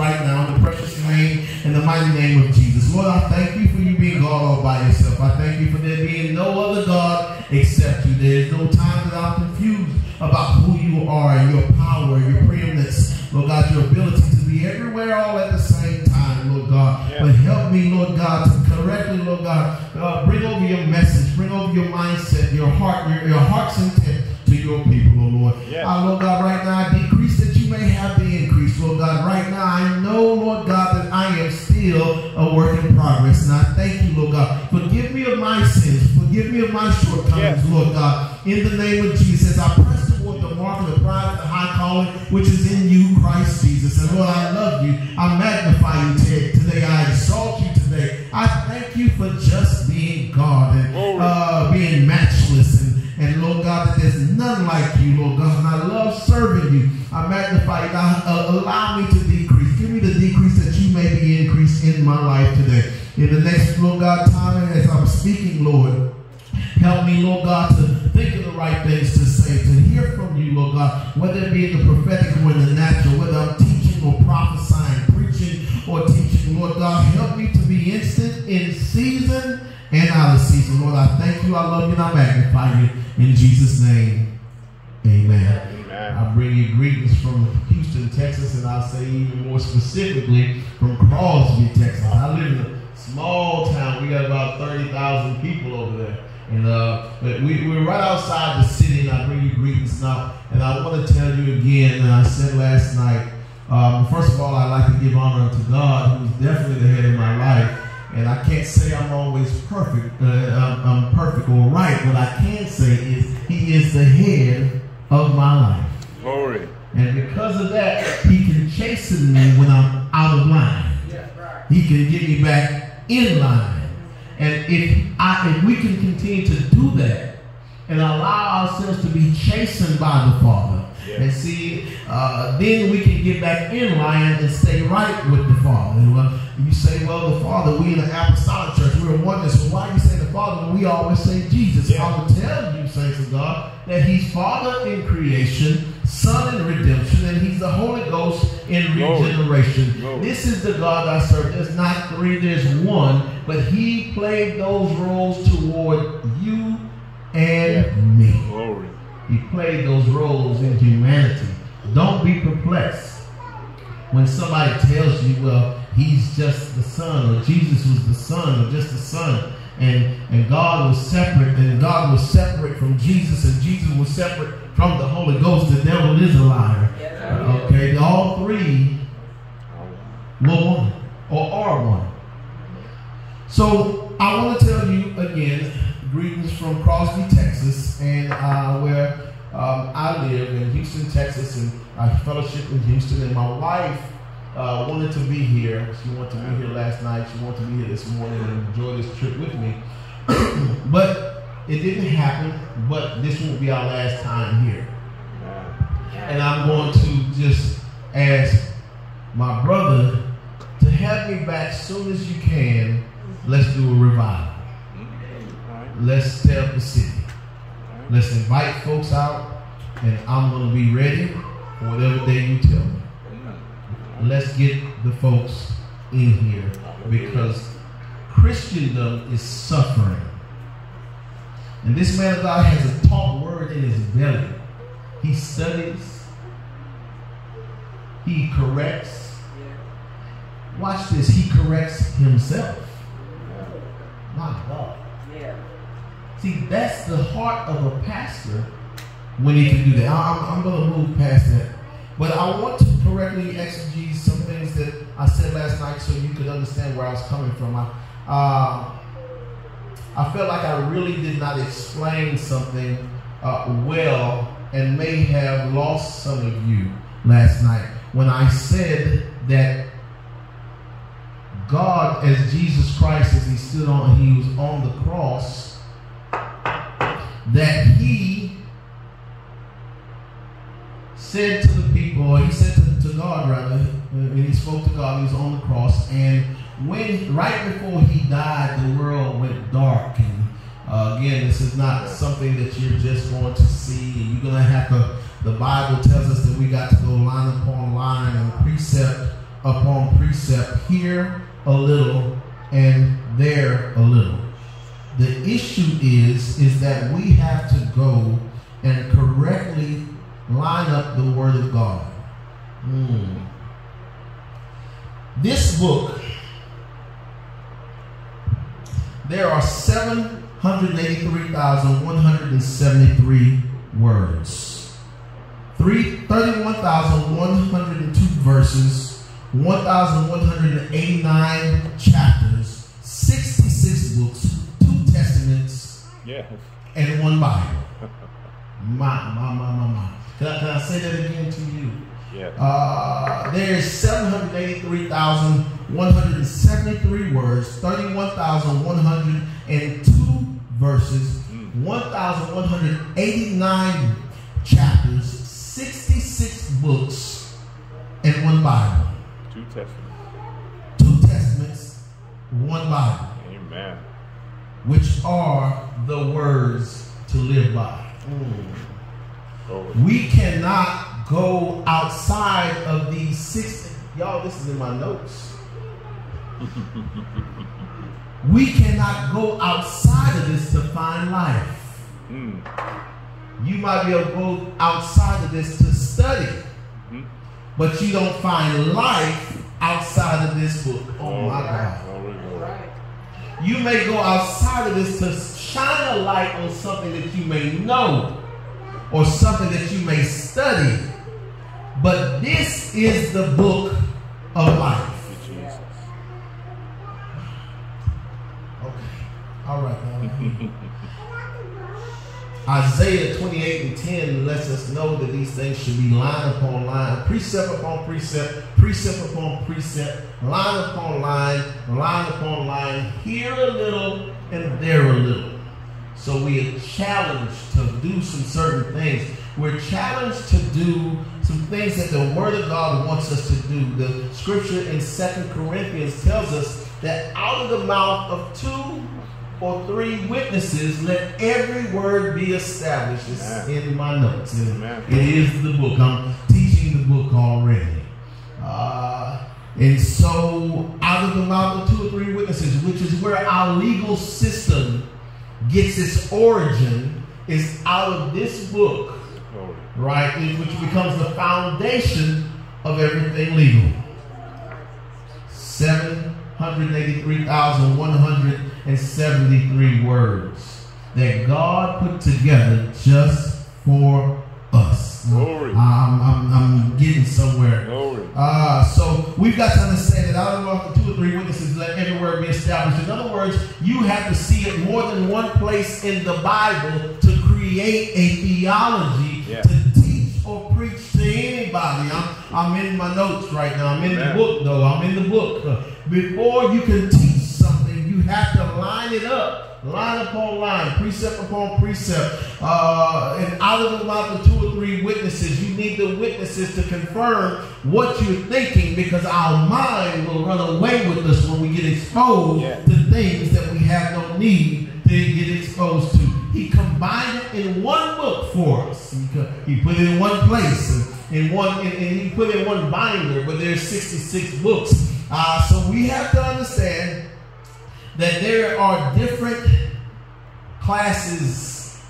right now in the precious name and the mighty name of Jesus. Lord, I thank you for you being God all by yourself. I thank you for there being no other God except you. There is no time that I'm confused about who you are and your power, your preeminence, Lord God, your ability to be everywhere all at the same time, Lord God. Yeah. But help me, Lord God, to correctly, Lord God, uh, bring over your message, bring over your mindset, your heart, your, your heart's intent to your people, oh Lord. Yeah. Uh, Lord God, right now know, Lord God, that I am still a work in progress. And I thank you, Lord God. Forgive me of my sins. Forgive me of my shortcomings, yes. Lord God. In the name of Jesus, I press toward the mark of the prize of the high calling which is in you, Christ Jesus. And Lord, I love you. I magnify you today. I exalt you today. I thank you for just being God and uh, being matchless and and Lord God, that there's none like you, Lord God. And I love serving you. I magnify you. Now, uh, allow me to. Give me the decrease that you may be increased in my life today. In the next, Lord God, time as I'm speaking, Lord, help me, Lord God, to think of the right things to say, to hear from you, Lord God, whether it be in the prophetic or in the natural, whether I'm teaching or prophesying, preaching or teaching, Lord God, help me to be instant in season and out of season. Lord, I thank you, I love you, and I magnify you. In Jesus' name, amen. amen. I bring you greetings from Houston, Texas, I'll say even more specifically from Crosby, Texas. I live in a small town. We got about 30,000 people over there. And uh, we, we're right outside the city, and I bring you greetings now. And I want to tell you again, and I said last night, um, first of all, I'd like to give honor to God, who's definitely the head of my life. And I can't say I'm always perfect, uh, I'm, I'm, perfect or right. What I can say is He is the head of my life. Glory. And because of that, He can chasten me when I'm out of line. He can get me back in line. And if I, if we can continue to do that and allow ourselves to be chastened by the Father, yeah. and see, uh, then we can get back in line and stay right with the Father. And, well, you say, well, the Father, we in the apostolic church, we're oneness. So why do you say the Father when we always say Jesus? Yeah. I will tell you, saints of God, that He's Father in creation, Son in redemption, and He's the Holy Ghost in regeneration. This is the God I serve. There's not three, there's one, but He played those roles toward you and me. Glory. He played those roles in humanity. Don't be perplexed when somebody tells you, well, he's just the son, or Jesus was the son, or just the son, and, and God was separate, and God was separate from Jesus, and Jesus was separate from the Holy Ghost. The devil is a liar. Okay, all three were one, or are one. So I want to tell you again greetings from Crosby, Texas, and uh, where um, I live in Houston, Texas, and I fellowship in Houston. And my wife uh, wanted to be here. She wanted to be here last night. She wanted to be here this morning and enjoy this trip with me. but it didn't happen. But this won't be our last time here. And I'm going to just ask my brother to have me back soon as you can. Let's do a revival. Let's tell the city. Let's invite folks out, and I'm going to be ready for whatever day you tell me. Let's get the folks in here because Christendom is suffering. And this man of God has a taught word in his belly. He studies, he corrects. Watch this, he corrects himself. My God. See, that's the heart of a pastor when he can do that. I'm, I'm going to move past that. But I want to correctly exegete some things that I said last night so you could understand where I was coming from. I, uh, I felt like I really did not explain something uh, well and may have lost some of you last night when I said that God, as Jesus Christ, as he stood on, he was on the cross that he said to the people, he said to, to God rather, and he spoke to God, he was on the cross, and when right before he died, the world went dark. And uh, again, this is not something that you're just going to see. You're going to have to, the Bible tells us that we got to go line upon line and precept upon precept, here a little and there a little. The issue is, is that we have to go and correctly line up the Word of God. Mm. This book, there are 783,173 words, 31,102 verses, 1,189 chapters, 66 books, two testaments, Yes. and one Bible. My, my, my, my, my. Can I, can I say that again to you? Yes. Uh, there's 783,173 words, 31,102 verses, 1,189 chapters, 66 books, and one Bible. Two testaments. Two testaments, one Bible, Amen. which are the words to live by. Glory. We cannot go outside of these six. Y'all, this is in my notes. we cannot go outside of this to find life. Mm. You might be able to go outside of this to study, Mhm. but you don't find life outside of this book. Oh my God. You may go outside of this to shine a light on something that you may know or something that you may study. But this is the book of life. Okay. All right. Isaiah 28 and 10 lets us know that these things should be line upon line, precept upon precept, precept upon precept, line upon line, line upon line, here a little and there a little. So we are challenged to do some certain things. We're challenged to do some things that the Word of God wants us to do. The scripture in Second Corinthians tells us that out of the mouth of two or three witnesses, let every word be established. It's Amen. in my notes. Amen. It is the book. I'm teaching the book already. Uh, and so, out of the mouth of two or three witnesses, which is where our legal system gets its origin, is out of this book, right? Which becomes the foundation of everything legal. 783,173 words that God put together just for us. Glory. I'm, I'm, I'm getting somewhere. Glory. Uh, so we've got to understand that out of of two or three witnesses, let every word be established. In other words, you have to see it more than one place in the Bible to create a theology Yeah. to teach or preach to anybody. I'm, I'm in my notes right now. I'm in Amen. the book, though. I'm in the book. Before you can teach have to line it up. Line upon line, precept upon precept. Uh, and out of the mouth of two or three witnesses, you need the witnesses to confirm what you're thinking because our mind will run away with us when we get exposed Yeah. to things that we have no need to get exposed to. He combined it in one book for us. He, put it in one place, and in one, and, he put it in one binder. But there's 66 books, uh, so we have to understand that there are different classes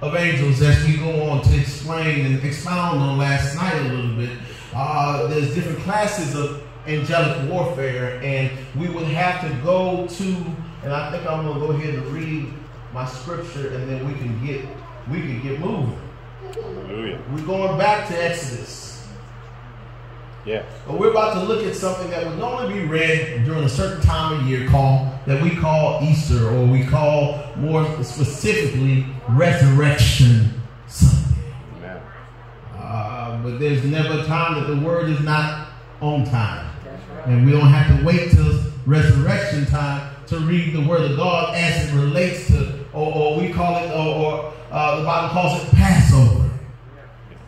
of angels as we go on to explain and expound on last night a little bit. Uh, there's different classes of angelic warfare, and we would have to go to, and I think I'm gonna go ahead and read my scripture, and then we can get we can get moving. Hallelujah. We're going back to Exodus. Yes. But we're about to look at something that would normally be read during a certain time of year called that we call Easter, or we call more specifically Resurrection Sunday. Amen. Uh, but there's never a time that the word is not on time. And we don't have to wait till resurrection time to read the word of God as it relates to, or, or we call it, or, or uh, the Bible calls it Passover.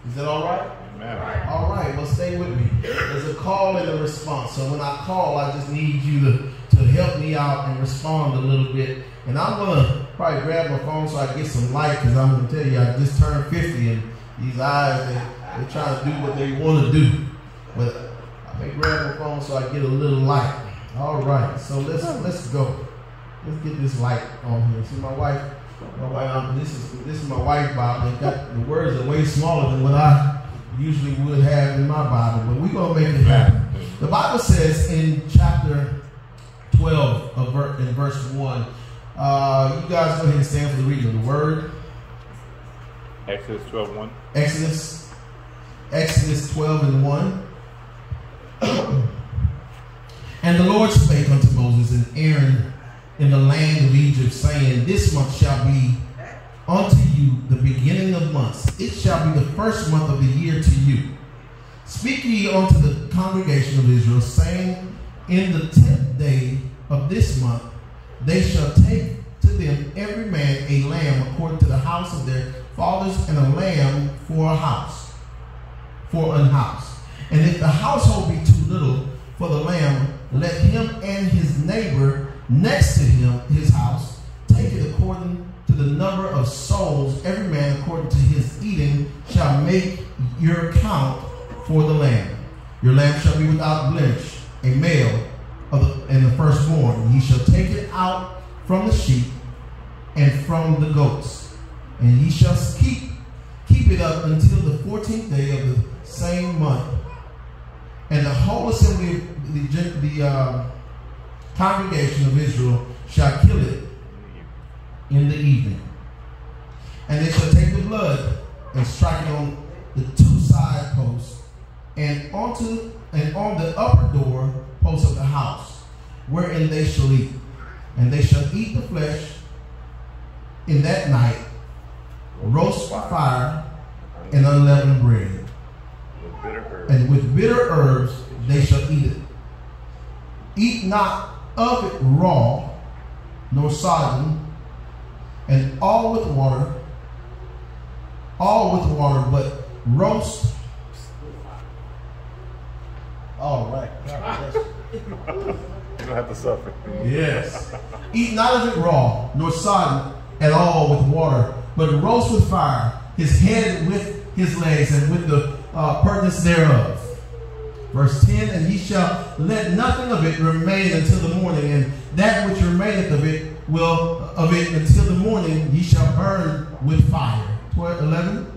Is that all right? All right, well, stay with me. There's a call and a response. So when I call, I just need you to, to help me out and respond a little bit. And I'm going to probably grab my phone so I get some light because I'm going to tell you, I just turned 50 and these eyes, they, they're trying to do what they want to do. But Let me grab my phone so I get a little light. All right, so let's let's go. Let's get this light on here. See my wife. My wife. This is this is my wife, Bob. They got the words are way smaller than what I usually would have in my Bible, but we're gonna make it happen. The Bible says in chapter 12 of ver- in verse 1. Uh, you guys go ahead and stand for the reading of the word. Exodus 12 1. Exodus, Exodus 12 and 1. and the Lord spake unto Moses and Aaron in the land of Egypt, saying, This month shall be unto you the beginning of months. It shall be the first month of the year to you. Speak ye unto the congregation of Israel, saying, In the tenth day of this month they shall take to them every man a lamb according to the house of their fathers, and a lamb for a house, for an house. And if the household be too little for the lamb, let him and his neighbor next to him, his house, take it the number of souls, every man according to his eating shall make your count for the lamb. Your lamb shall be without blemish, a male of the, and the firstborn. Ye shall take it out from the sheep and from the goats, and ye shall keep keep it up until the fourteenth day of the same month. And the whole assembly of the, the uh, congregation of Israel shall kill it in the evening. And they shall take the blood and strike it on the two side posts and onto and on the upper door post of the house, wherein they shall eat. And they shall eat the flesh in that night, roast by fire and unleavened bread. And with bitter herbs they shall eat it. Eat not of it raw, nor sodden, and all with water, all with water, but roast. All right. You. Don't have to suffer. Yes. Eat not of it raw, nor sodden at all with water, but roast with fire, his head with his legs, and with the uh, purtenance thereof. Verse 10 And ye shall let nothing of it remain until the morning, and that which remaineth of it will of it until the morning ye shall burn with fire. 12, 11.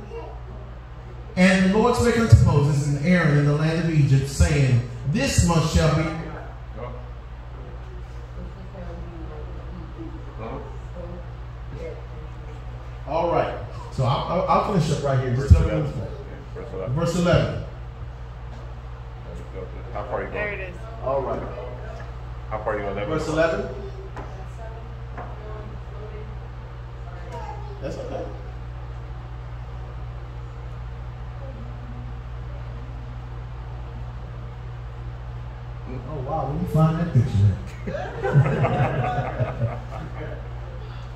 And the Lord spake unto Moses and Aaron in the land of Egypt, saying, This month shall be All right. So I'll, I'll, I'll finish up right here. Verse 11. Verse 11. Verse 11. How far are you There it is. All right. How far are you going? Verse 11. That's okay. Oh, wow. Where you find that picture at?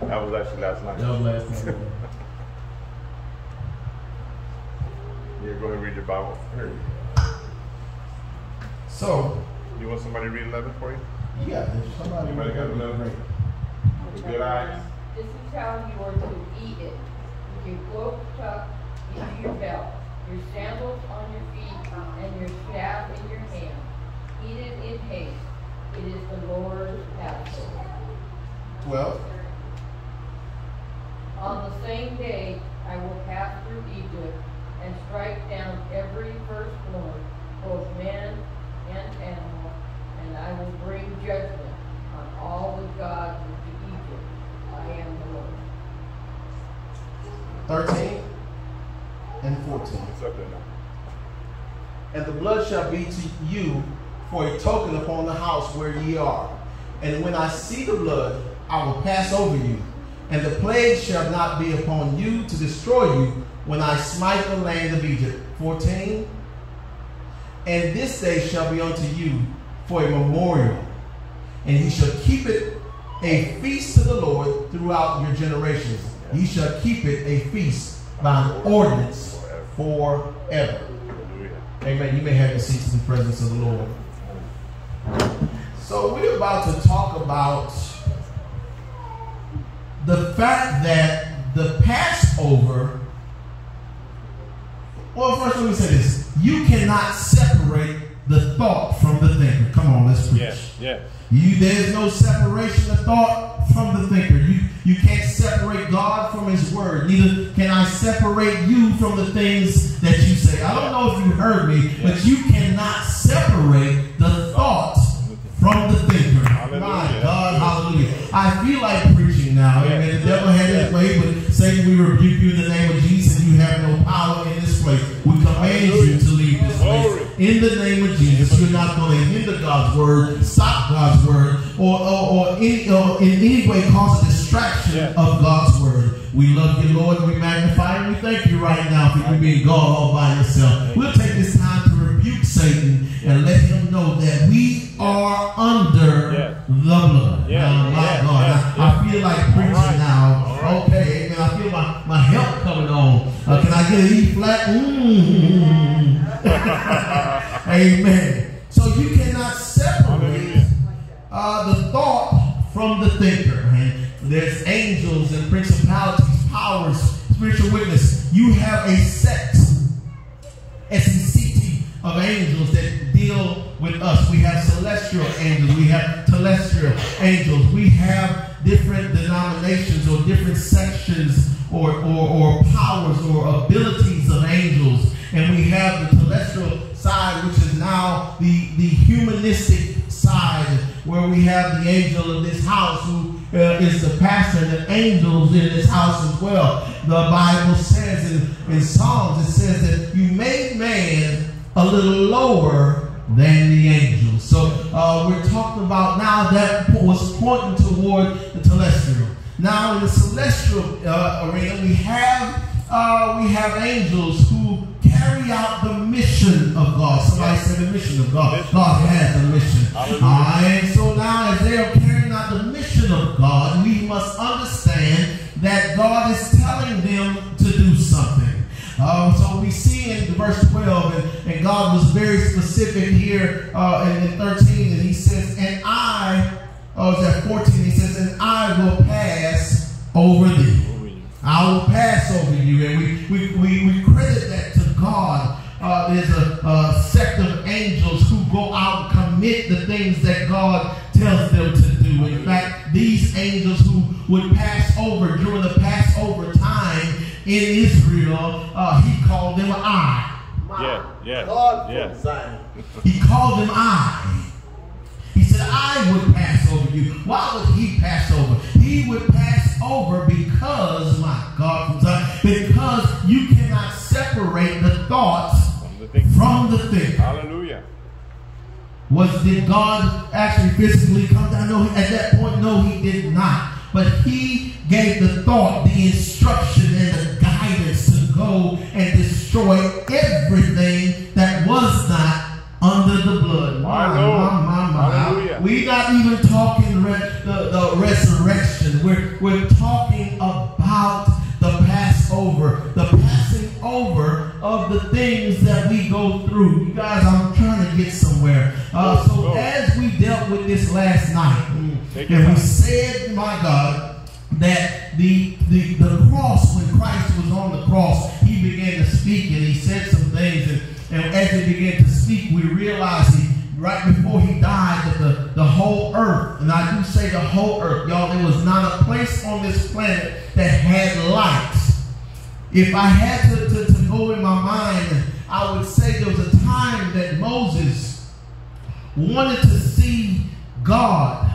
That was actually last night. That was last night. Yeah, go ahead and read your Bible. Here. So, You want somebody to read 11 for you? yeah, if somebody. Anybody got that'd be 11? good eyes? This is how you are to eat it. With your cloak tucked into your belt, your sandals on your feet, and your staff in your hand. Eat it in haste. It is the Lord's Passover. 12. On the same day, I will pass through Egypt and strike down every firstborn, both man and animal, and I will bring judgment on all the gods. I am the Lord. 13 and 14. It's up there now. And the blood shall be to you for a token upon the house where ye are. And when I see the blood, I will pass over you. And the plague shall not be upon you to destroy you when I smite the land of Egypt. 14. And this day shall be unto you for a memorial. And ye shall keep it a feast to the Lord throughout your generations. Ye shall keep it a feast by an ordinance forever. Amen. You may have your seats in the presence of the Lord. So we're about to talk about the fact that the Passover. Well, first let me say this: you cannot separate the thought from the thinker. Come on, let's preach. Yes, yes. You, there's no separation of thought from the thinker. You, you can't separate God from His Word. Neither can I separate you from the things that you say. I don't know if you heard me, but you cannot separate the thought from the thinker. Hallelujah. My God, hallelujah. I feel like preaching now. Amen. The devil had his way, but Satan, we rebuke you in the name of Jesus, you have no power in this place. We command you Hallelujah. to In the name of Jesus, you're not going to hinder God's word, stop God's word, or, or, or, in, or in any way cause a distraction Yeah. of God's word. We love you, Lord. We magnify and we thank you right now for you being God all by yourself. We'll take this time to rebuke Satan and let him know that we are under Yeah. the blood. Yeah. Now, my Yeah. God. I, I feel like preaching right. now. Right. Okay, amen. I feel my, my help coming on. Uh, can I get an E flat? Mm. Amen. So you cannot separate uh, the thought from the thinker. There's angels and principalities, powers, spiritual witness. You have a set, S-E-C-T, of angels that deal with us. We have celestial angels. We have telestial angels. We have different denominations or different sections or, or, or powers or abilities of angels. And we have the telestial side, which is now the, the humanistic side, where we have the angel of this house who uh, is the pastor, the angels in this house as well. The Bible says in, in Psalms, it says that you made man a little lower than the angels. So uh, we're talking about now that was pointing toward the celestial. Now in the celestial uh, arena, we have uh, we have angels who carry out the mission of God. Somebody said the mission of God. Mission. God has a mission. Uh, and so now as they are carrying out the mission of God, we must understand that God is telling them to do something. Uh, so we see in verse 12, and, and God was very specific here uh, in, in 13, and he says, and I, oh, is that 14? He says, and I will pass over thee. I will pass over you. And we, we, we, we credit that God. Uh, there's a, a sect of angels who go out and commit the things that God tells them to do. In fact, these angels who would pass over during the Passover time in Israel, uh, he called them I. Yeah, yeah, God yeah. from Zion. He called them I. He said, I would pass over you. Why would he pass over? He would pass over because, my God, from Zion, because thoughts From the thing. from the thinker. Hallelujah. Was did God actually physically come down? No, at that point, no, he did not. But he gave the thought, the instruction, and the guidance to go and destroy everything that was not under the blood. My my, my, my. Hallelujah. We not even talking re- the, the resurrection. We're, we're talking about Passover, the passing over of the things that we go through. You guys, I'm trying to get somewhere. Uh, so as we dealt with this last night, Take and we said, my God, that the, the the cross, when Christ was on the cross, he began to speak and he said some things. And, and as he began to speak, we realized he right before he died that the, the whole earth, and I do say the whole earth, y'all, there was not a place on this planet that had lights. If I had to, to, to go in my mind, I would say there was a time that Moses wanted to see God,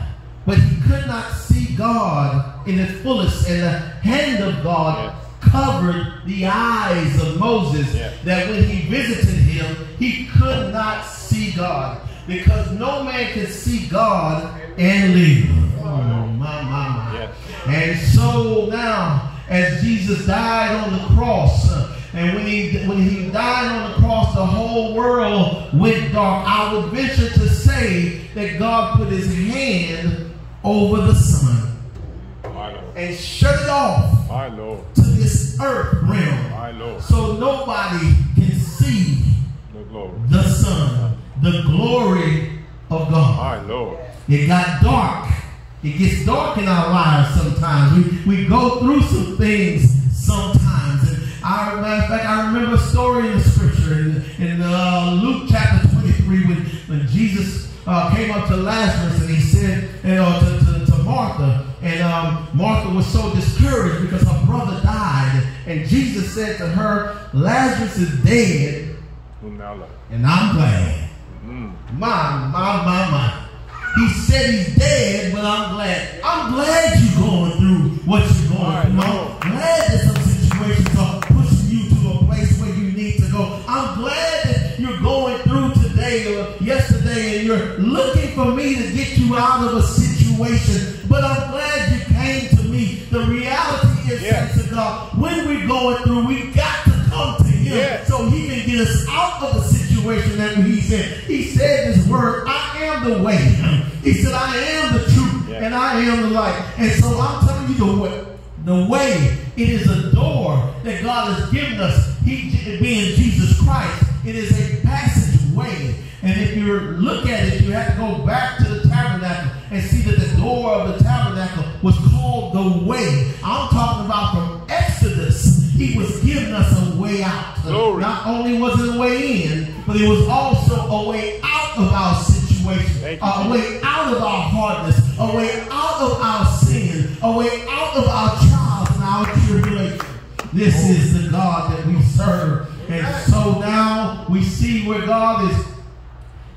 but he could not see God in its fullest, and the hand of God covered the eyes of Moses. Yeah. That when he visited him, he could not see God because no man can see God and live. Oh, my, my, my. Yes. And so now, as Jesus died on the cross, and when he when he died on the cross, the whole world went dark. I would venture to say that God put His hand over the sun and shut it off to this earth realm, so nobody can see The glory. the sun, the glory of God. It got dark. It gets dark in our lives sometimes. We, we go through some things sometimes. And I, matter of fact, I remember a story in the scripture in, in uh, Luke chapter 23. 23 when, when Jesus uh, came up to Lazarus and he said, you know, to, to, to Martha, and um, Martha was so discouraged because her brother died. And Jesus said to her, Lazarus is dead, and I'm glad. Mm. My, my, my, my. He said he's dead, but I'm glad. I'm glad you're going through what you're going through. I'm glad that some situations are pushing you to a place where you need to go. I'm glad that you're going through today or yesterday and you're looking for me to get you out of a situation. But I'm glad you came to me. The reality is, yes. to God, when we're going through, we got to come to Him yes. so He can get us out of the situation that He in. He said this word, I am the way. He said, I am the truth and I am the light. And so I'm telling you the way. The way, it is a door that God has given us. He being Jesus Christ. It is a passageway. And if you look at it, you have to go back to the tabernacle and see that the door of the tabernacle was called the way. I'm talking about from Exodus. He was giving us a way out. Glory. Not only was it a way in, but it was also a way out of our situation, a way out of our hardness, a way out of our sin, a way out of our trials and our tribulation. This is the God that we serve. And so now we see where God is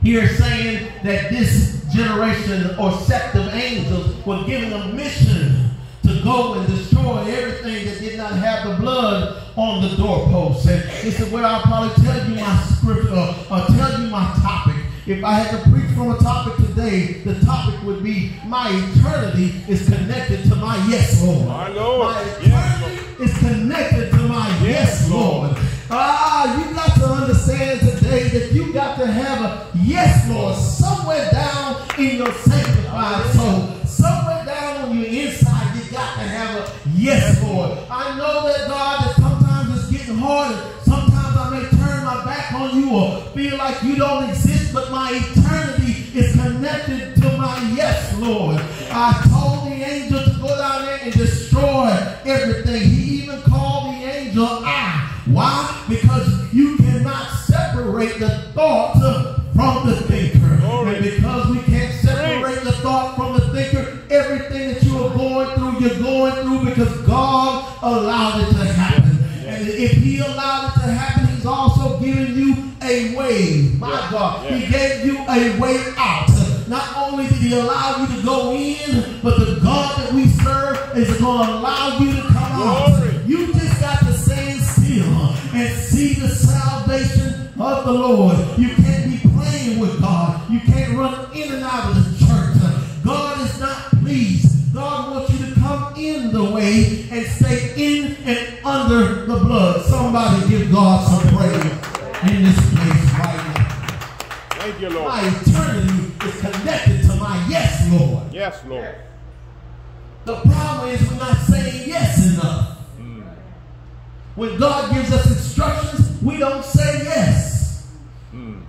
here saying that this generation or sect of angels were given a mission to go and destroy everything that did not have the blood on the doorpost. And he said, well, I'll probably tell you my scripture or, or tell you my topic. If I had to preach from a topic today, the topic would be my eternity is connected to my yes, Lord. My Lord. My eternity yes, Lord. is connected to my yes, yes Lord. Lord. Ah, you got to understand today that you got to have a yes, Lord, somewhere down in your sanctified soul. Somewhere down on your inside, you got to have a yes, Lord. I know that God that sometimes it's getting harder. Sometimes I may turn my back on you or feel like you don't exist, but my eternity is connected to my yes, Lord. I told the angel to go down there and destroy everything. He even called the angel I. Why? Because you cannot separate the thought from the thinker. And because we can't separate the thought from the thinker, everything that you are going through, you're going through because God allowed it way. My God, He gave you a way out. Not only did He allow you to go in, but the God that we serve is going to allow you to come out. You just got to stand still and see the salvation of the Lord. You can't be playing with God. You can't run in and out of the church. God is not pleased. God wants you to come in the way and stay in and under the blood. Somebody give God some praise you, Lord. My eternity is connected to my yes, Lord. Yes, Lord. The problem is we're not saying yes enough. When God gives us instructions, we don't say yes. Mm.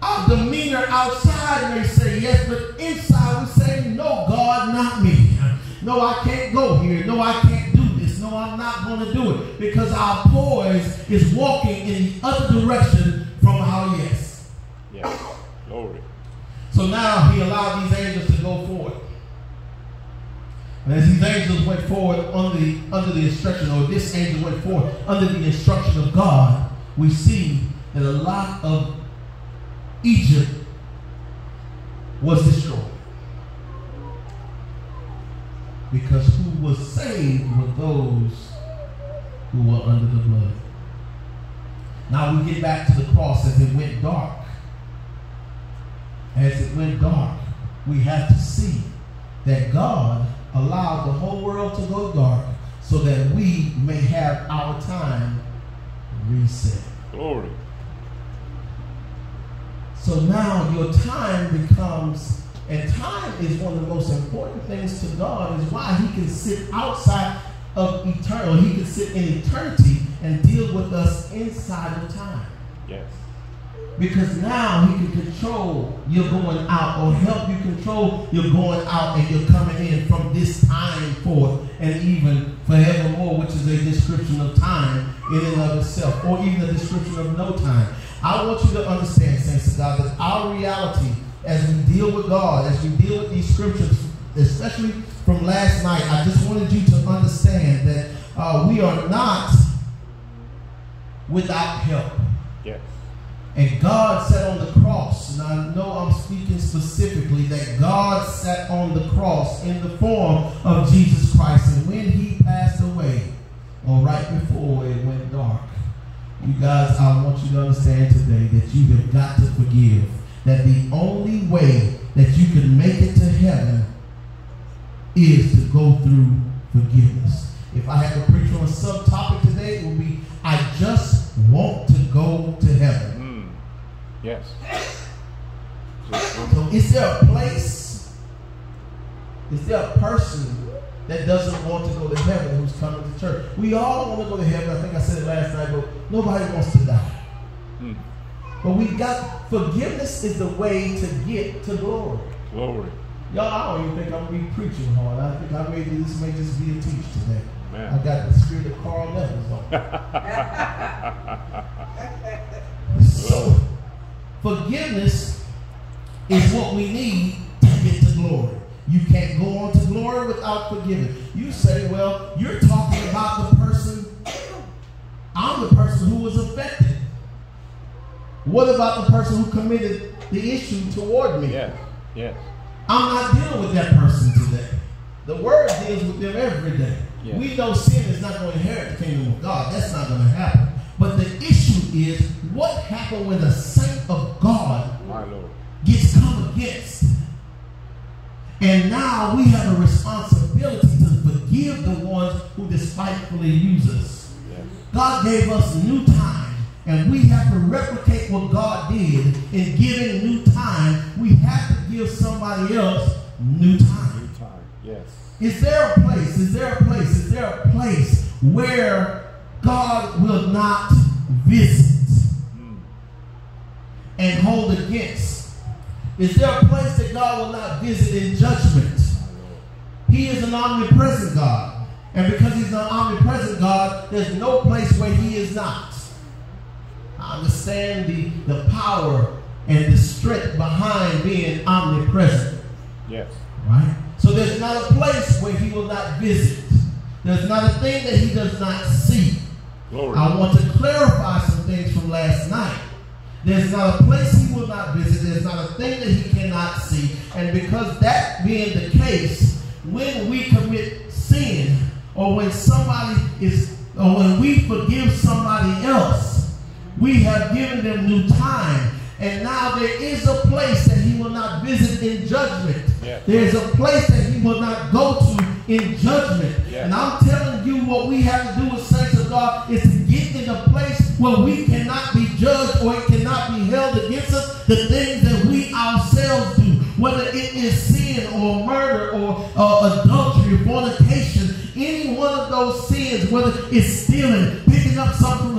Our demeanor outside may say yes, but inside we say, no, God, not me. No, I can't go here. No, I can't do this. No, I'm not going to do it. Because our poise is walking in the other direction from our yes. Yes. Glory. So now he allowed these angels to go forward. And as these angels went forward under the, under the instruction, or this angel went forward under the instruction of God, we see that a lot of Egypt was destroyed. Because who was saved were those who were under the blood. Now we get back to the cross as it went dark. As it went dark, we have to see that God allowed the whole world to go dark so that we may have our time reset. Glory. So now your time becomes, and time is one of the most important things to God, is why he can sit outside of eternal, he can sit in eternity and deal with us inside of time. Yes. Because now he can control your going out or help you control your going out and you're coming in from this time forth and even forevermore, which is a description of time in and of itself, or even a description of no time. I want you to understand, saints of God, that our reality as we deal with God, as we deal with these scriptures, especially from last night, I just wanted you to understand that uh, we are not without help. Yes. And God sat on the cross, and I know I'm speaking specifically that God sat on the cross in the form of Jesus Christ. And when he passed away, or right before it went dark, you guys, I want you to understand today that you have got to forgive. That the only way that you can make it to heaven is to go through forgiveness. If I had to preach on a subtopic today, it would be I just want to go to heaven. Yes. So is there a place? Is there a person that doesn't want to go to heaven who's coming to church? We all want to go to heaven. I think I said it last night, but nobody wants to die. Mm. But we got forgiveness is the way to get to glory. Glory. Y'all, I don't even think I'm gonna be preaching hard. I think I may this may just be a teach today. Man. I got the spirit of Carl Levins on. so forgiveness is what we need to get to glory. You can't go on to glory without forgiving. You say, well, you're talking about the person. I'm the person who was affected. What about the person who committed the issue toward me? Yes. Yes. I'm not dealing with that person today. The word deals with them every day. Yes. We know sin is not going to inherit the kingdom of God. That's not going to happen. But the issue is what happened when the saint of God My Lord. gets come against. And now we have a responsibility to forgive the ones who despitefully use us. Yes. God gave us new time, and we have to replicate what God did in giving new time. We have to give somebody else new time. New time. Yes. Is there a place? Is there a place? Is there a place where God will not visit and hold against? Is there a place that God will not visit in judgment? He is an omnipresent God. And because he's an omnipresent God, there's no place where he is not. I understand the, the power and the strength behind being omnipresent. Yes. Right? So there's not a place where he will not visit. There's not a thing that he does not see. Glory. I want to clarify some things from last night. There's not a place he will not visit. There's not a thing that he cannot see. And because that being the case, when we commit sin, or when somebody is, or when we forgive somebody else, we have given them new time. And now there is a place that he will not visit in judgment. Yes. There's a place that he will not go to in judgment. Yes. And I'm telling you what we have to do as saints of Is to get in a place where we cannot be judged or it cannot be held against us the things that we ourselves do, whether it is sin or murder or uh, adultery, fornication, any one of those sins, whether it's stealing, picking up something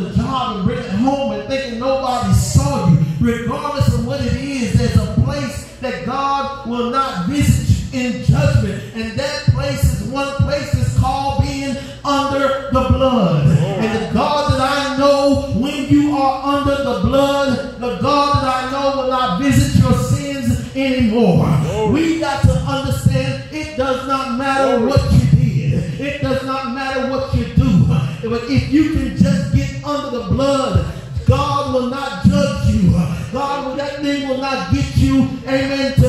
amen,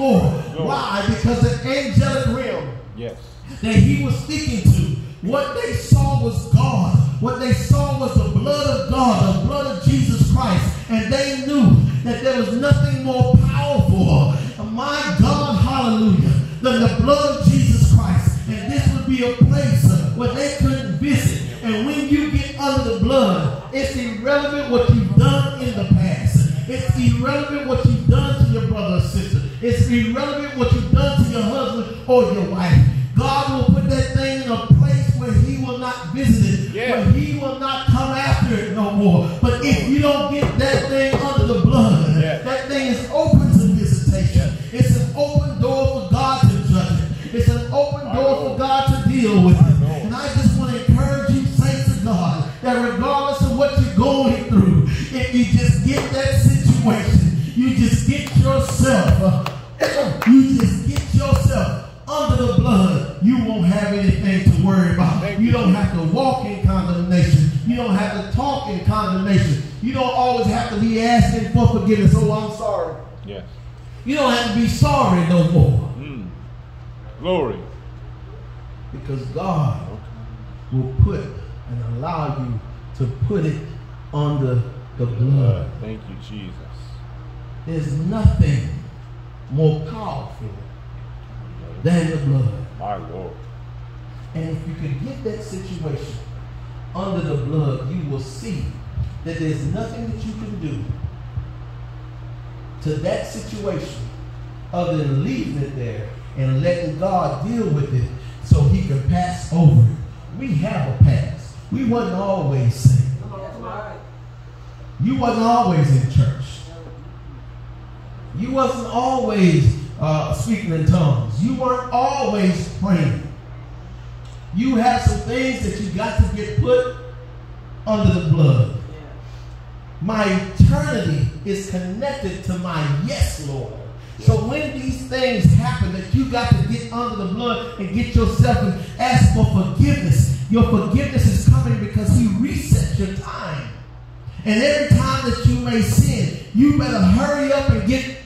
anymore. Why? Because the angelic realm yes. that he was speaking to, what they saw was God. What they saw was the blood of God, the blood of Jesus Christ. And they knew that there was nothing more powerful, my God, hallelujah, than the blood of Jesus Christ. And this would be a place where they couldn't visit. And when you get under the blood, it's irrelevant what you've done in the past. It's irrelevant what you irrelevant what you've done to your husband or your wife. To put it under the Blood. blood. Thank you, Jesus. There's nothing more powerful than the blood. My Lord. And if you can get that situation under the blood, you will see that there's nothing that you can do to that situation other than leaving it there and letting God deal with it so he can pass over it. We have a past. We wasn't always saved. You wasn't always in church. You wasn't always uh, speaking in tongues. You weren't always praying. You have some things that you got to get put under the blood. My eternity is connected to my yes, Lord. So when these things happen that you got to get under the blood and get yourself and ask for forgiveness, your forgiveness is coming because he resets your time. And every time that you may sin, you better hurry up and get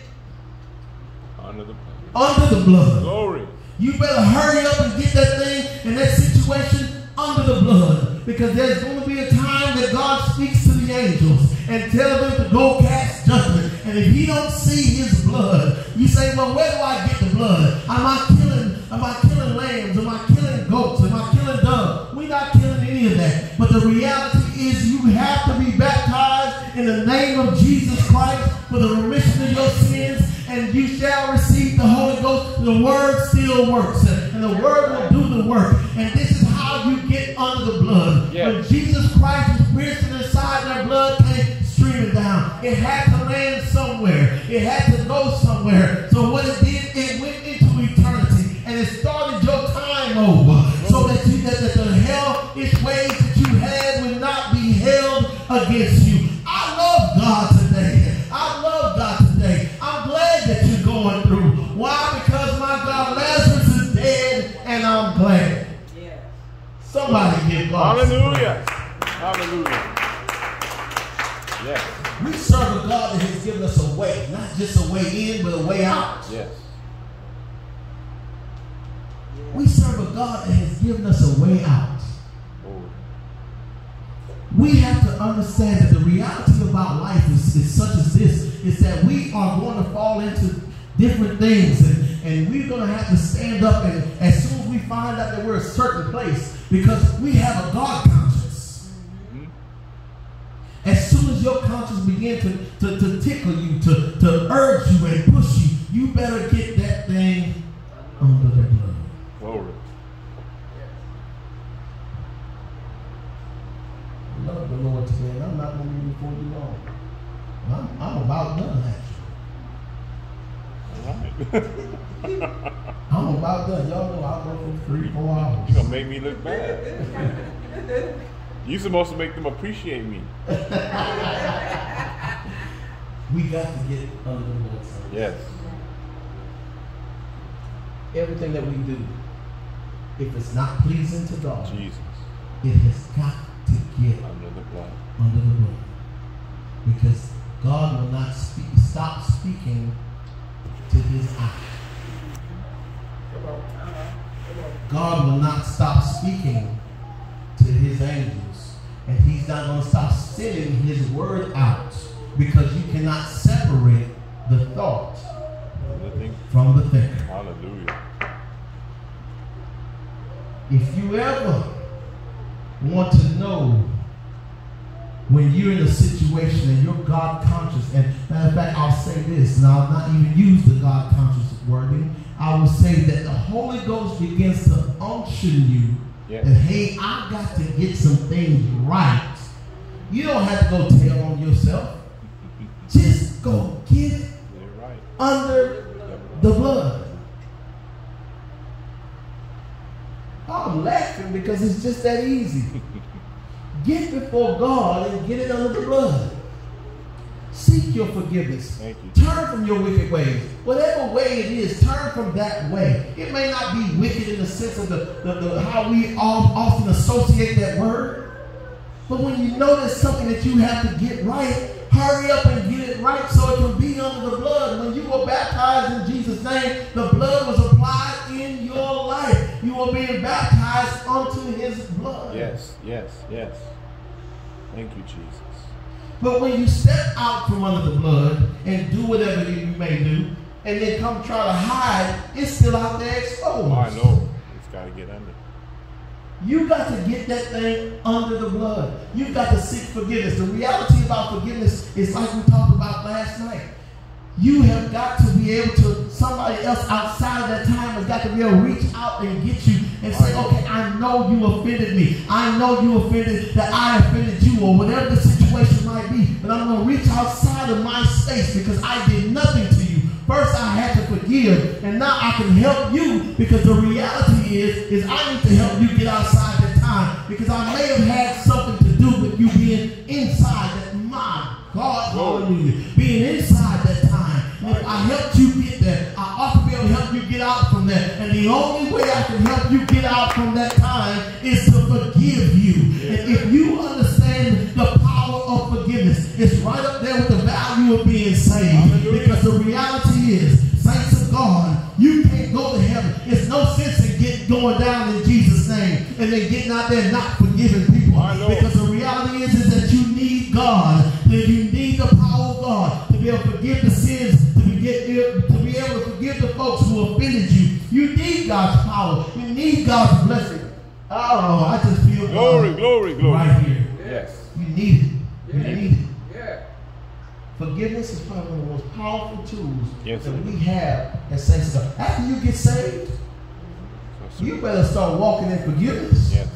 Under the under the blood. glory. You better hurry up and get that thing and that situation under the blood. Because there's going to be a time that God speaks to the angels and tell them to go cast judgment. And if he don't see his blood, you say, well, where do I get the blood? Am I killing, am I killing of that. But the reality is you have to be baptized in the name of Jesus Christ for the remission of your sins and you shall receive the Holy Ghost. The word still works, and the word will do the work. And this is how you get under the blood. Yeah. When Jesus Christ was pierced inside, that blood came streaming down. It had to land somewhere. It had to go somewhere. So what it did, Somebody give Hallelujah. Hallelujah. Yes. We serve a God that has given us a way, not just a way in, but a way out. Yes. We serve a God that has given us a way out. We have to understand that the reality about life is, is such as this is that we are going to fall into different things and, and we're going to have to stand up and as soon as we find out that we're a certain place because we have a God conscience. As soon as your conscience begins to, to, to tickle you, to, to urge you and push you, you better get that thing under the blood. Glory. Love the Lord today, and I'm not going to be before you long. I'm, I'm about done, actually. All right. I'm about done. Y'all know I go for three, four hours. You're gonna make me look bad. You supposed to make them appreciate me. We got to get under the son. Yes. Everything that we do, if it's not pleasing to God, Jesus. it has got to get Under the blood. under the blood. Because God will not speak, stop speaking to his eye. God will not stop speaking to his angels. And he's not going to stop sending his word out because you cannot separate the thought from the thinker. Hallelujah. if you ever want to know when you're in a situation and you're God conscious, and matter of fact, I'll say this, and I'll not even use the God conscious wording. I will say that the Holy Ghost begins to unction you Yes. that hey, I got to get some things right. You don't have to go tell on yourself. Just go get it right. under the blood. I'm laughing because it's just that easy. Get before God and get it under the blood. Seek your forgiveness. Thank you. Turn from your wicked ways. Whatever way it is, turn from that way. It may not be wicked in the sense of the, the, the how we all often associate that word. But when you know there's something that you have to get right, hurry up and get it right so it can be under the blood. When you were baptized in Jesus' name, the blood was applied in your life. You were being baptized unto his blood. Yes, yes, yes. Thank you, Jesus. But when you step out from under the blood and do whatever you may do, and then come try to hide, it's still out there exposed. Oh, I know. It's got to get under. You got to get that thing under the blood. You've got to seek forgiveness. The reality about forgiveness is like we talked about last night. You have got to be able to, somebody else outside of that time has got to be able to reach out and get you and say, okay, I know you offended me. I know you offended that I offended you or whatever the situation might be. But I'm going to reach outside of my space because I did nothing to you. First, I had to forgive, and now I can help you because the reality is, is I need to help you get outside that time because I may have had something to do with you being inside that. My God, hallelujah, being inside that time. And if I helped you get there, I ought to be able to help you get out from there. And the only way I can help you get out from that time is is, saints of God, you can't go to heaven. It's no sense in get going down in Jesus' name and then getting out there not forgiving people. Because the reality is, is that you need God. That you need the power of God to be able to forgive the sins, to be, get, to be able to forgive the folks who offended you. You need God's power. You need God's blessing. Oh, I just feel Glory, glory, glory. right here. Yes. You need it. You Yeah. need it. Yeah. Forgiveness is probably one of the most powerful tools Yes, that we have as saints. After you get saved, you better start walking in forgiveness. Yes.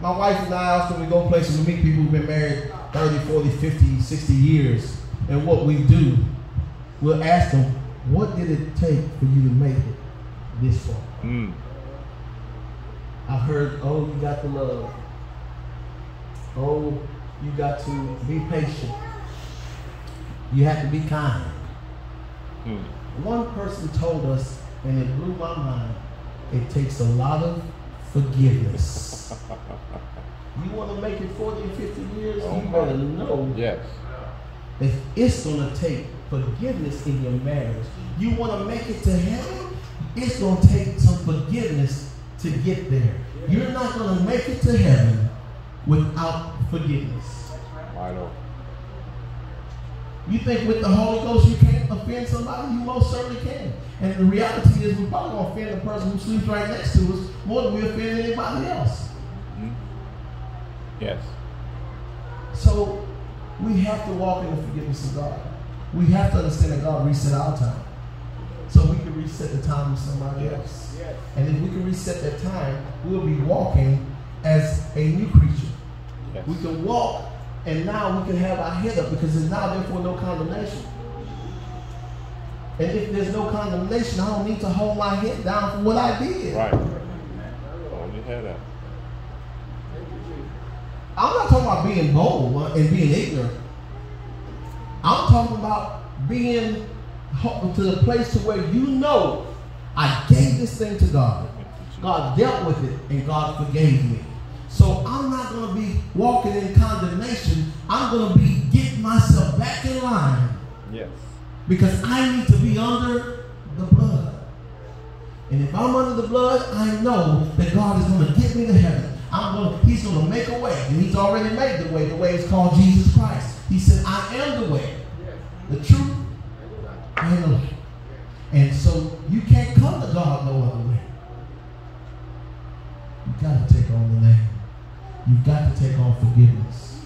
My wife and I often we go places and meet people who've been married 30, 40, 50, 60 years. And what we do, we'll ask them, what did it take for you to make it this far? Mm. I heard, oh, you got to love. Oh, you got to be patient. You have to be kind. Mm. One person told us, and it blew my mind, it takes a lot of forgiveness. you want to make it 40 and 50 years, Oh you my. better know Yes. that it's going to take forgiveness in your marriage. You want to make it to heaven, it's going to take some forgiveness to get there. You're not going to make it to heaven without forgiveness. I know. You think with the Holy Ghost you can't offend somebody? You most certainly can. And the reality is we're probably going to offend the person who sleeps right next to us more than we offend anybody else. Mm. Yes. So we have to walk in the forgiveness of God. We have to understand that God reset our time. So we can reset the time of somebody else. Yes. And if we can reset that time, we'll be walking as a new creature. Yes. We can walk and now we can have our head up because there's now therefore no condemnation. And if there's no condemnation, I don't need to hold my head down for what I did. Right. Hold your head up. I'm not talking about being bold and being ignorant. I'm talking about being to the place to where you know I gave this thing to God. God dealt with it and God forgave me. So I'm not going to be walking in condemnation. I'm going to be getting myself back in line Yes. because I need to be under the blood. And if I'm under the blood, I know that God is going to get me to heaven. I'm going. He's going to make a way, and He's already made the way. The way is called Jesus Christ. He said, "I am the way, the truth, and the life." And so you can't come to God no other way. You gotta take on the name. You've got to take on forgiveness.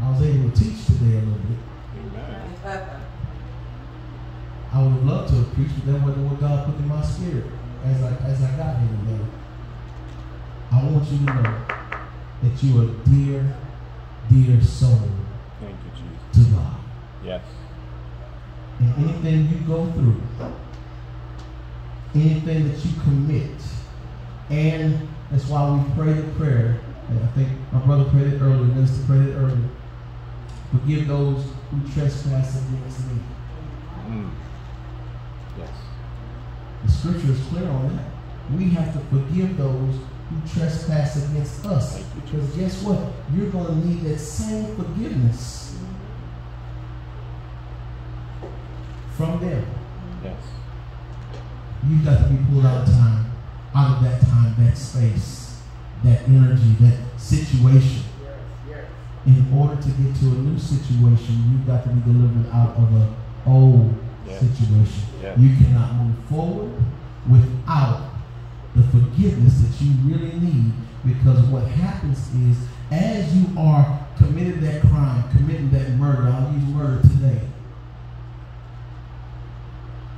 I was able to teach today a little bit. Amen. I would have loved to have preached, but that wasn't what God put in my spirit as I as I got here today. I want you to know that you are dear, dear soul Thank you, Jesus. to God. Yes. And anything you go through, anything that you commit, and that's why we pray the prayer. And I think my brother prayed it earlier, Minister prayed it earlier. Forgive those who trespass against me. Mm. Yes. The scripture is clear on that. We have to forgive those who trespass against us. Because guess what? You're going to need that same forgiveness from them. Yes. You've got to be pulled out of time, out of that time, that space, that energy, that situation. In order to get to a new situation, you've got to be delivered out of an old Yeah. situation. Yeah. You cannot move forward without the forgiveness that you really need because what happens is as you are committing that crime, committing that murder, I'll use murder today.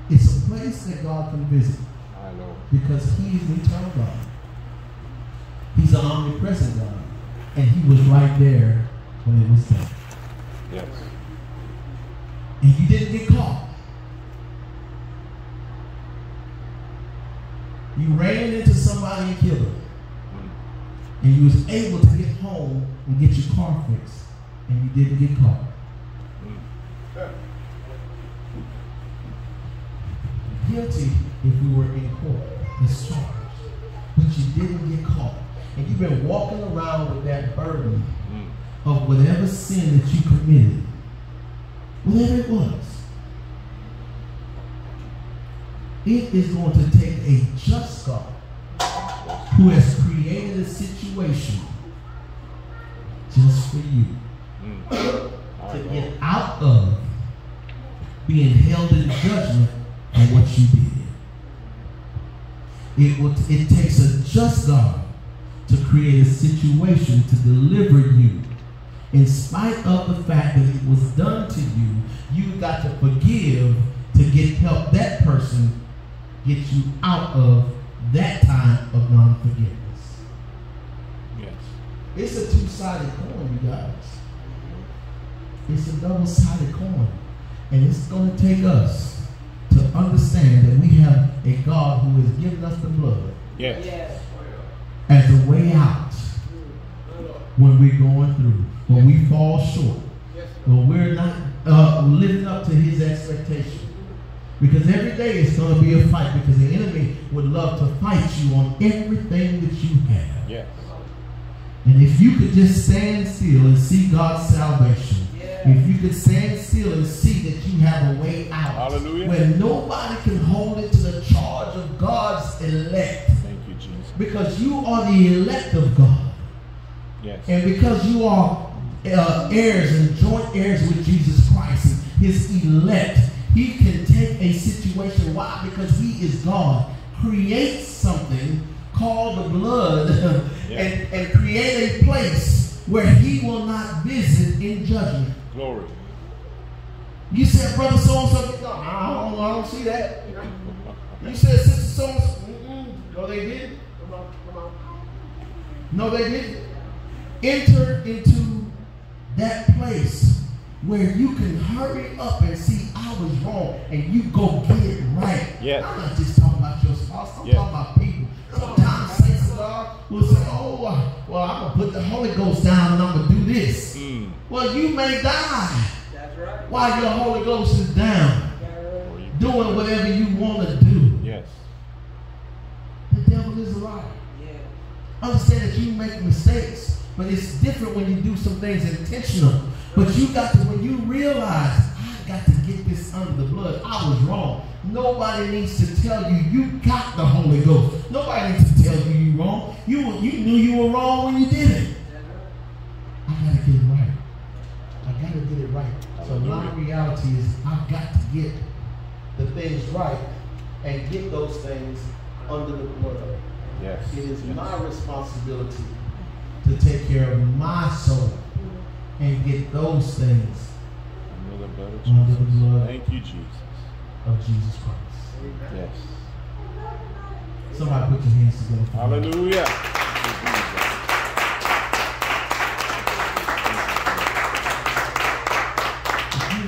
It's a place that God can visit Because He is an eternal God. He's an omnipresent God. And He was right there when it was done. Yes. And you didn't get caught. You ran into somebody and killed them. Mm. And you was able to get home and get your car fixed. And you didn't get caught. Mm. Guilty if we were in court as charged. But you didn't get caught. And you've been walking around with that burden of whatever sin that you committed. Whatever it was. It is going to take a just God who has created a situation just for you. To get out of being held in judgment on what you did. It will it takes a just God to create a situation to deliver you. In spite of the fact that it was done to you, you got to forgive to get help that person get you out of that time of non-forgiveness. Yes. It's a two-sided coin, you guys. It's a double-sided coin. And it's going to take us understand that we have a God who has given us the blood Yes. Yes. as a way out when we're going through, when we fall short, when we're not uh, living up to his expectation. Because every day it's going to be a fight because the enemy would love to fight you on everything that you have. Yes. And if you could just stand still and see God's salvation, if you can stand still and see that you have a way out, Hallelujah. where nobody can hold it to the charge of God's elect, Thank you, Jesus. because you are the elect of God, Yes. and because you are uh, heirs and joint heirs with Jesus Christ, His elect, He can take a situation. Why? Because He is God. Create something called the blood Yeah. and, and create a place where He will not visit in judgment. Glory. You said, brother so and so, I don't, I don't see that. You said, sister so and so, no, they didn't. No, they didn't. Enter into that place where you can hurry up and see I was wrong and you go get it right. Yes. I'm not just talking about your spouse, I'm Yes. talking about people. Sometimes saints of God will say, oh, well, I'm going to put the Holy Ghost down and I'm going to do this. Mm. Well, you may die right. while your Holy Ghost is down, Or doing whatever you want to do. Yes. The devil is a liar. Yeah. Understand that you make mistakes, but it's different when you do some things intentional. But you got to, when you realize, I got to get this under the blood, I was wrong. Nobody needs to tell you you got the Holy Ghost. Nobody needs to tell you you're wrong. You you knew you were wrong when you did it. I gotta get it right. I gotta get it right. So my reality is I've got to get the things right and get those things under the blood. Yes. It is yes. my responsibility to take care of my soul and get those things Under the blood of Under the blood. Thank you, Jesus. of Jesus Christ. Yes. Somebody put your hands together. Hallelujah.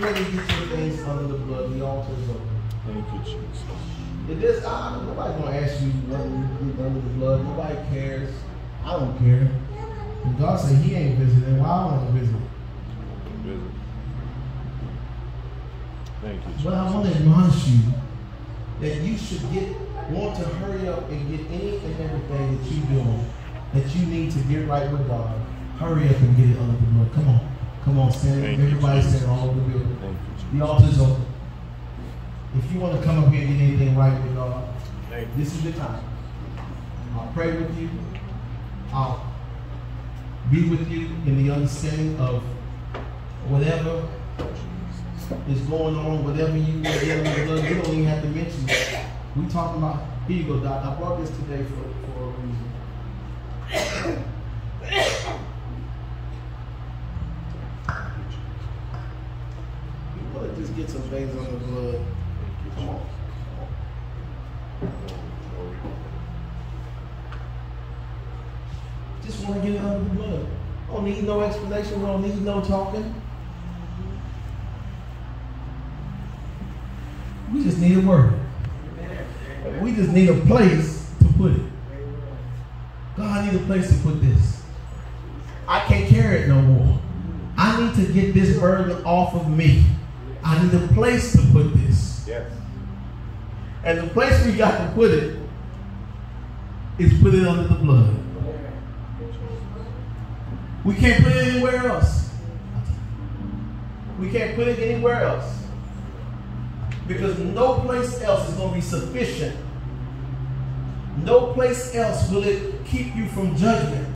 If to get your things under the blood, the altar is open. Thank you, Jesus. It is, I, nobody's gonna ask you whether you get under the blood. Nobody cares. I don't care. And God said He ain't visiting. Why I want to visit? Visit. Thank you, Jesus. But I want to admonish you that you should get want to hurry up and get any and everything that you doing that you need to get right with God. Hurry up and get it under the blood. Come on, come on, stand. Thank Everybody Jesus. stand all over the building. You, The altar's open. If you want to come up here and get anything right with God, you. this is the time. I'll pray with you. I'll be with you in the understanding of whatever is going on, whatever you with. You don't even have to mention it. We talking about, here you go, Doc. I brought this today for, for a reason. You want just get some things on the blood. Come on. Just want to get it under the blood. Don't need no explanation. We don't need no talking. We just need a word. We just need a place to put it. God, I need a place to put this. I can't carry it no more. I need to get this burden off of me. I need a place to put this. Yes. And the place we got to put it is put it under the blood. We can't put it anywhere else. We can't put it anywhere else. Because no place else is going to be sufficient. No place else will it keep you from judgment